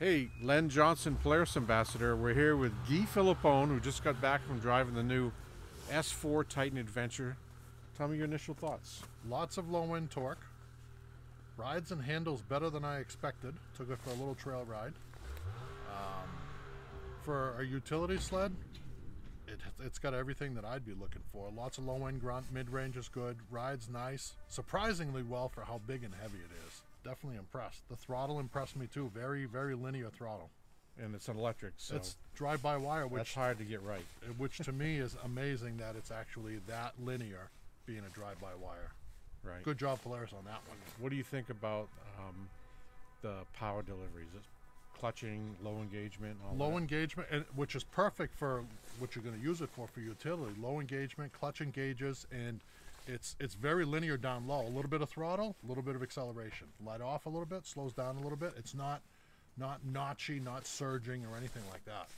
Hey, Lenn Johnson, Polaris Ambassador. We're here with Guy Philippon, who just got back from driving the new S4 Titan Adventure. Tell me your initial thoughts. Lots of low end torque. Rides and handles better than I expected. Took it for a little trail ride. Um, for a utility sled, it, it's got everything that I'd be looking for. Lots of low end grunt, mid range is good, rides nice. Surprisingly well for how big and heavy it is. Definitely impressed. The throttle impressed me too. Very, very linear throttle. And it's an electric, so It's drive by wire, which that's hard to get right. which to me is amazing that it's actually that linear, being a drive by wire. Right. Good job, Polaris, on that one. What do you think about um, the power deliveries? It's clutching, low engagement, all low that? engagement, and which is perfect for what you're going to use it for for utility. Low engagement, clutch engages, and it's it's very linear down low. A little bit of throttle, a little bit of acceleration. Light off a little bit, slows down a little bit. It's not not notchy, not surging or anything like that.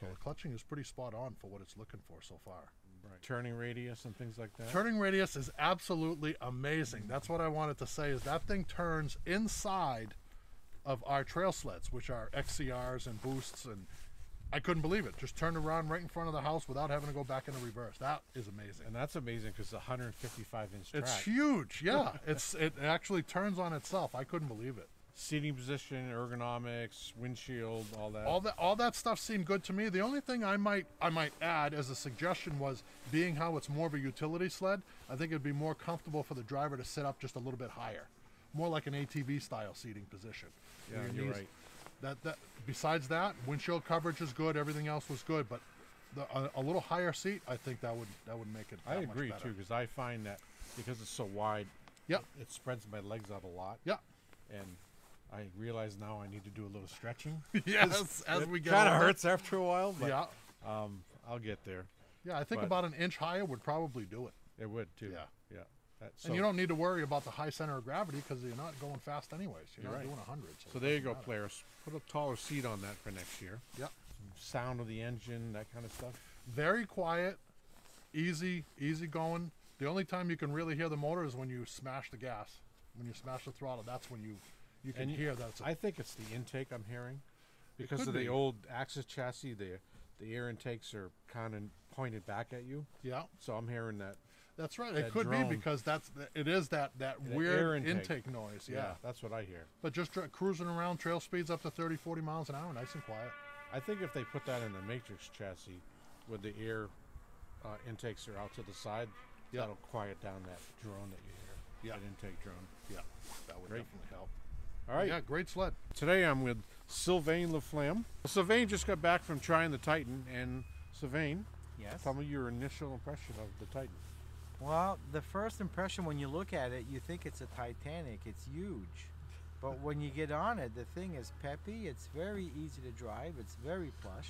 So the clutching is pretty spot on for what it's looking for so far. Right. Turning radius and things like that. Turning radius is absolutely amazing. That's what I wanted to say is that thing turns inside of our trail sleds, which are XCRs and boosts and I couldn't believe it. Just turned around right in front of the house without having to go back into reverse. That is amazing. and that's amazing because it's 155 inch track. It's huge. Yeah. it's it actually turns on itself. I couldn't believe it. Seating position, ergonomics, windshield, all that. All that all that stuff seemed good to me. The only thing I might I might add as a suggestion was being how it's more of a utility sled, I think it'd be more comfortable for the driver to sit up just a little bit higher. More like an ATV style seating position. yeah, Your you're knees- right. That that besides that, windshield coverage is good. Everything else was good, but the, a, a little higher seat, I think that would that would make it. I agree too because I find that because it's so wide, Yep. it spreads my legs out a lot. Yeah. And I realize now I need to do a little stretching. yes. As it we get kind of hurts after a while, but Yeah. um, I'll get there. Yeah. I think but- about an inch higher would probably do it. It would too. Yeah. Yeah. So, and you don't need to worry about the high center of gravity because you're not going fast anyways. You're, You're not right. doing 100. So, so there you go, matter. Polaris. Put a taller seat on that for next year. Yep. Sound of the engine, that kind of stuff. Very quiet, easy, easy going. The only time you can really hear the motor is when you smash the gas. When you smash the throttle, that's when you you can And hear that. I think it's the intake I'm hearing because of the be. old AXYS chassis. The the air intakes are kind of pointed back at you, yeah. so I'm hearing that. That's right. that It could drone. be because that's it is that that That weird intake. intake. noise. Yeah. that's what I hear. But just cruising around trail speeds up to 30, 40 miles an hour, nice and quiet. I think if they put that in the Matryx chassis, with the air uh, intakes are out to the side, Yeah. that'll quiet down that drone that you hear. Yeah. That intake drone. Yeah, that would Great. definitely help. All right. Yeah, great sled. Today I'm with Sylvain Laflamme. Sylvain just got back from trying the Titan, and Sylvain, Yes. tell me your initial impression of the Titan. Well, the first impression when you look at it, you think it's a Titanic. It's huge. But when you get on it, the thing is peppy. It's very easy to drive. It's very plush.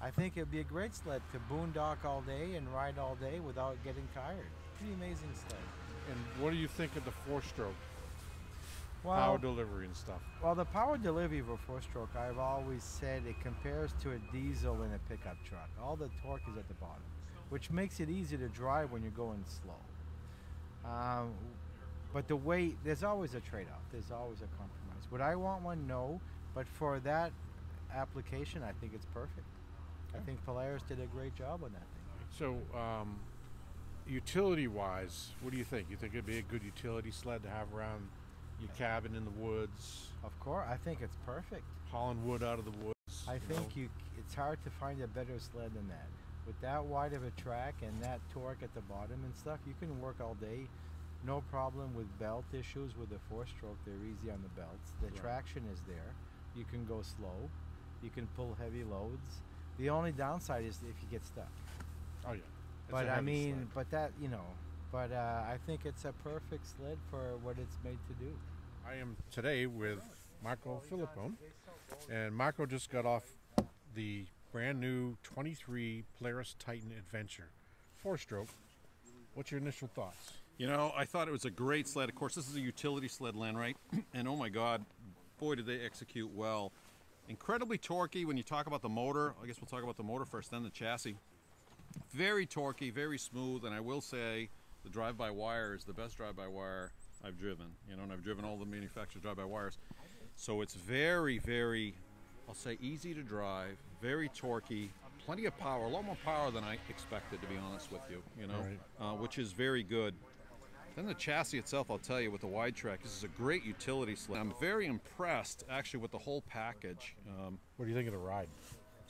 I think it'd be a great sled to boondock all day and ride all day without getting tired. Pretty amazing sled. And what do you think of the four-stroke Well, power delivery and stuff? well, the power delivery of a four-stroke, I've always said it compares to a diesel in a pickup truck. All the torque is at the bottom, which makes it easy to drive when you're going slow. Um, but the weight, there's always a trade-off. There's always a compromise. Would I want one? No. But for that application, I think it's perfect. I think Polaris did a great job on that thing. So, um, utility-wise, what do you think? You think it'd be a good utility sled to have around your cabin in the woods, Of course, I think it's perfect. hauling wood out of the woods? I you think know? you. It's hard to find a better sled than that. With that wide of a track and that torque at the bottom and stuff, you can work all day. No problem with belt issues with the four-stroke. They're easy on the belts. The Right. traction is there. You can go slow. You can pull heavy loads. The only downside is if you get stuck. Oh yeah. It's but I mean, sled. but that you know. But uh, I think it's a perfect sled for what it's made to do. I am today with Marco Philippon, and Marco just got off the brand new 23 Polaris Titan Adventure, four-stroke. What's your initial thoughts? You know, I thought it was a great sled. Of course, this is a utility sled, Lenn, right? And oh my God, boy, did they execute well. Incredibly torquey when you talk about the motor. I guess we'll talk about the motor first, then the chassis. Very torquey, very smooth, and I will say the drive-by-wire is the best drive-by-wire I've driven. You know, and I've driven all the manufacturers drive-by-wires. So it's very, very I'll say easy to drive, very torquey, plenty of power, a lot more power than I expected, to be honest with you. You know, Right. uh, which is very good. Then the chassis itself, I'll tell you, with the wide track, this is a great utility sled. I'm very impressed, actually, with the whole package. Um, What do you think of the ride?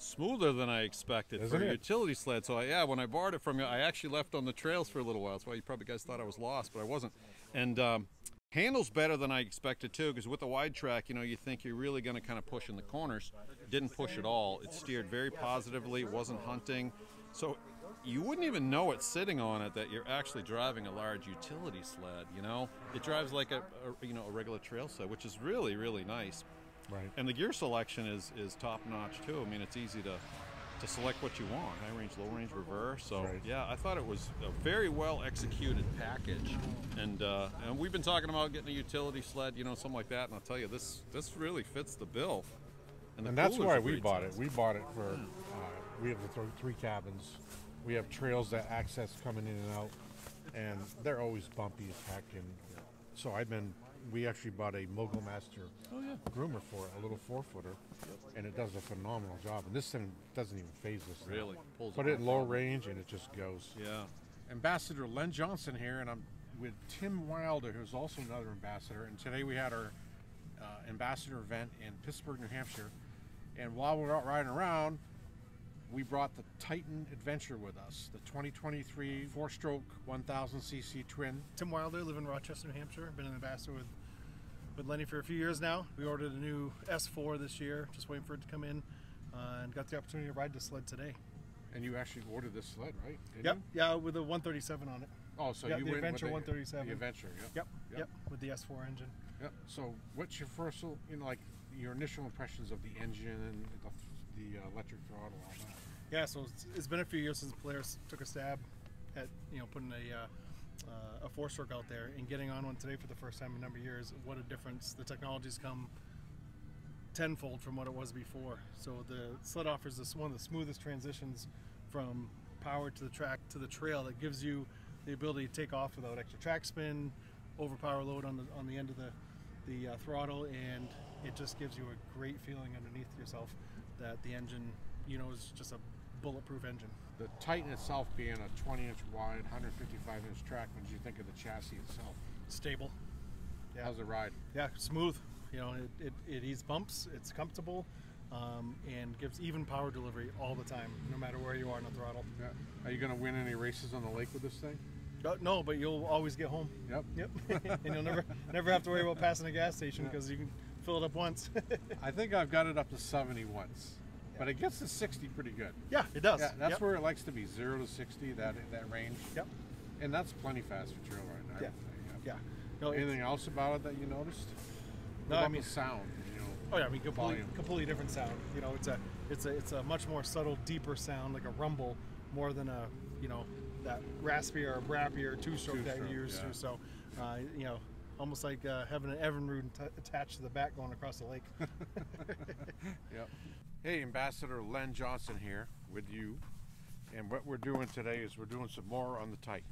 Smoother than I expected Isn't for a it? utility sled. So I, yeah, when I borrowed it from you, I actually left on the trails for a little while. That's why you probably guys thought I was lost, but I wasn't. And um, handles better than I expected too, because with the wide track, you know, you think you're really going to kind of push in the corners. Didn't push at all. It steered very positively. Wasn't hunting. So you wouldn't even know it's sitting on it that you're actually driving a large utility sled. You know, it drives like a, a you know a regular trail sled, which is really really nice. Right. And the gear selection is, is top notch too. I mean, it's easy to, to select what you want high range, low range, reverse. So, Right. yeah, I thought it was a very well executed package. And, uh, and we've been talking about getting a utility sled, you know, something like that. And I'll tell you, this, this really fits the bill. the And that's why we bought it. We bought it for. Uh, we have the th- three cabins. We have trails that access coming in and out, and they're always bumpy as heck. And so I've been. We actually bought a Mogul Master Oh, yeah. groomer for it, a little four footer, and it does a phenomenal job. And this thing doesn't even phase us. thing. Really pulls Put it in low range, and it just goes. Yeah. Ambassador Lenn Johnson here, and I'm with Tim Wilder, who's also another ambassador. And today we had our uh, ambassador event in Pittsburg, New Hampshire. And while we're out riding around, we brought the Titan Adventure with us, the 2023 four-stroke 1000cc twin. Tim Wilder, live in Rochester, New Hampshire. Been an ambassador with with Lenny for a few years now. We ordered a new S4 this year, just waiting for it to come in, uh, and got the opportunity to ride the sled today. And you actually ordered this sled, right? Didn't Yep, you? yeah, with a 137 on it. Oh, so Yeah, you the went Adventure with the, 137. The Adventure, yep. Yep, Yep. yep, with the S4 engine. Yep. So, what's your first, you know, like your initial impressions of the engine and the, the uh, electric throttle, all that? Yeah, so it's, it's been a few years since Polaris took a stab at you know putting a uh, uh, a four stroke out there and getting on one today for the first time in a number of years. What a difference! The technology's come tenfold from what it was before. So the sled offers this one of the smoothest transitions from power to the track to the trail that gives you the ability to take off without extra track spin, overpower load on the on the end of the the uh, throttle, and it just gives you a great feeling underneath yourself that the engine, you know, is just a bulletproof engine. The Titan itself being a 20 inch wide, 155 inch track, what did you think of the chassis itself? Stable. Yeah. How's the ride? Yeah, smooth. You know, it, it, it eats bumps, it's comfortable, um, and gives even power delivery all the time, no matter where you are on the throttle. Yeah. Are you going to win any races on the lake with this thing? Uh, no, but you'll always get home. Yep. Yep. and you'll never never have to worry about passing a gas station because you can fill it up once. I think I've got it up to 70 once, but it gets to 60 pretty good. yeah, it does. Yeah, that's Yep. where it likes to be, zero to 60, that that range. Yep. And that's plenty fast for trail riding. I Yeah. think, Yeah. No, Anything else about it that you noticed? No, I mean- sound. You know, Oh yeah, I mean completely, Volume. completely different sound. You know, it's a it's a it's a much more subtle, deeper sound, like a rumble, more than a you know that raspier or rappier two stroke that Two-stroke, you're used yeah. to. So, uh, you know, almost like uh, having an Evinrude t- attached to the back going across the lake. Yep. Hey, Ambassador Lenn Johnson here with you. And what we're doing today is we're doing some more on the Titan.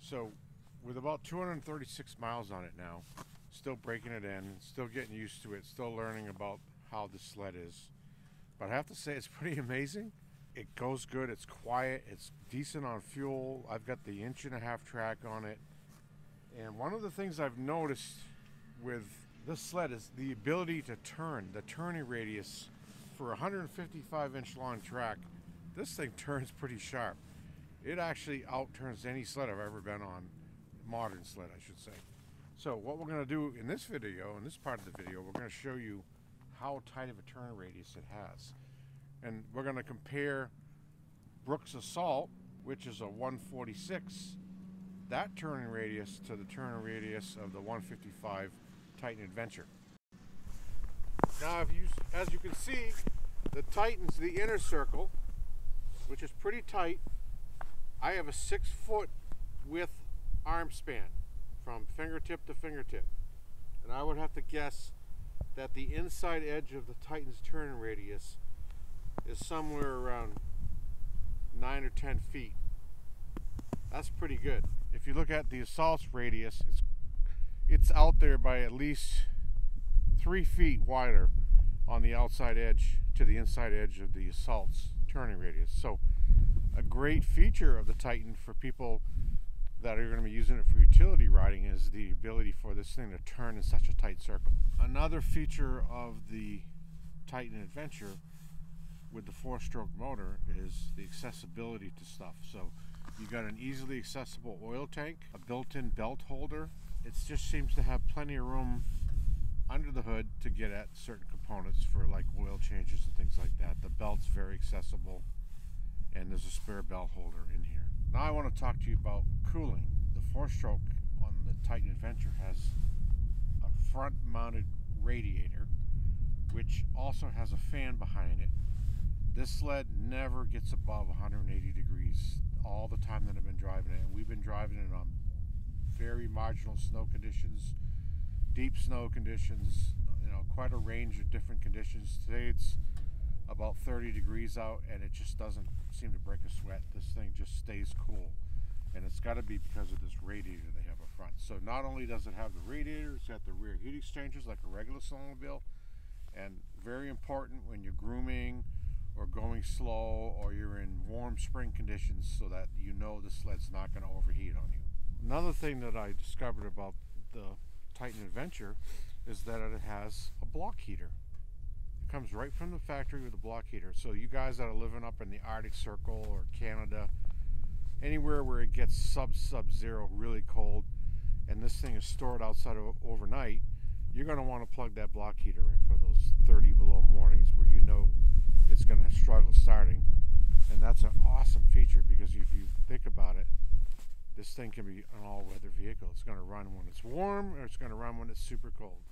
So, with about 236 miles on it now, still breaking it in, still getting used to it, still learning about how the sled is. But I have to say, it's pretty amazing. It goes good, it's quiet, it's decent on fuel. I've got the inch and a half track on it. And one of the things I've noticed with this sled is the ability to turn, the turning radius for a 155 inch long track. This thing turns pretty sharp. It actually outturns any sled I've ever been on, modern sled, I should say. So what we're going to do in this video, in this part of the video, we're going to show you how tight of a turn radius it has. And we're going to compare Brooke's Assault, which is a 146, that turning radius to the turning radius of the 155 Titan Adventure. Now, you, as you can see, the Titan's the inner circle, which is pretty tight. I have a six foot width arm span from fingertip to fingertip. And I would have to guess that the inside edge of the Titan's turning radius is somewhere around nine or ten feet. That's pretty good. If you look at the assault's radius, it's it's out there by at least three feet wider on the outside edge to the inside edge of the assault's turning radius. So a great feature of the Titan for people that are going to be using it for utility riding is the ability for this thing to turn in such a tight circle. Another feature of the Titan Adventure with the four-stroke motor is the accessibility to stuff. So you got an easily accessible oil tank, a built-in belt holder. It just seems to have plenty of room under the hood to get at certain components for like oil changes and things like that. The belt's very accessible and there's a spare belt holder in here. Now I want to talk to you about cooling. The four-stroke on the Titan Adventure has a front-mounted radiator which also has a fan behind it. This sled never gets above 180 degrees all the time that I've been driving it. And we've been driving it on very marginal snow conditions, deep snow conditions, you know, quite a range of different conditions. Today it's about 30 degrees out and it just doesn't seem to break a sweat. This thing just stays cool. And it's got to be because of this radiator they have up front. So not only does it have the radiator, it's got the rear heat exchangers like a regular snowmobile. And very important when you're grooming or going slow or you're in warm spring conditions so that you know the sled's not going to overheat on you. Another thing that I discovered about the Titan Adventure is that it has a block heater. It comes right from the factory with a block heater. So you guys that are living up in the Arctic Circle or Canada, anywhere where it gets sub sub zero really cold and this thing is stored outside of overnight, you're going to want to plug that block heater in for those 30 below mornings where you know it's going to struggle starting. And that's an awesome feature because if you think about it, this thing can be an all-weather vehicle. It's going to run when it's warm or it's going to run when it's super cold.